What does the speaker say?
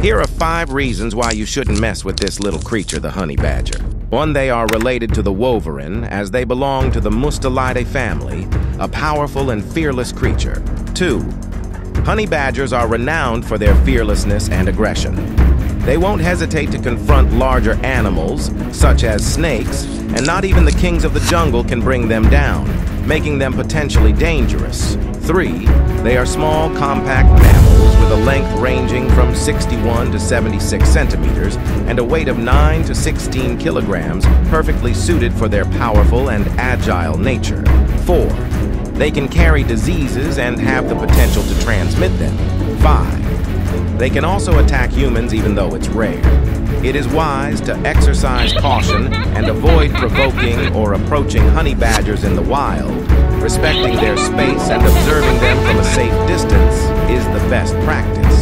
Here are five reasons why you shouldn't mess with this little creature, the honey badger. One, they are related to the wolverine, as they belong to the Mustelidae family, a powerful and fearless creature. Two, honey badgers are renowned for their fearlessness and aggression. They won't hesitate to confront larger animals, such as snakes, and not even the kings of the jungle can bring them down, making them potentially dangerous. Three, they are small, compact mammals length ranging from 61 to 76 centimeters and a weight of 9 to 16 kilograms, perfectly suited for their powerful and agile nature. Four, they can carry diseases and have the potential to transmit them. Five, they can also attack humans even though it's rare. It is wise to exercise caution and avoid provoking or approaching honey badgers in the wild. Respecting their space and observing them from a safe distance is the best practice.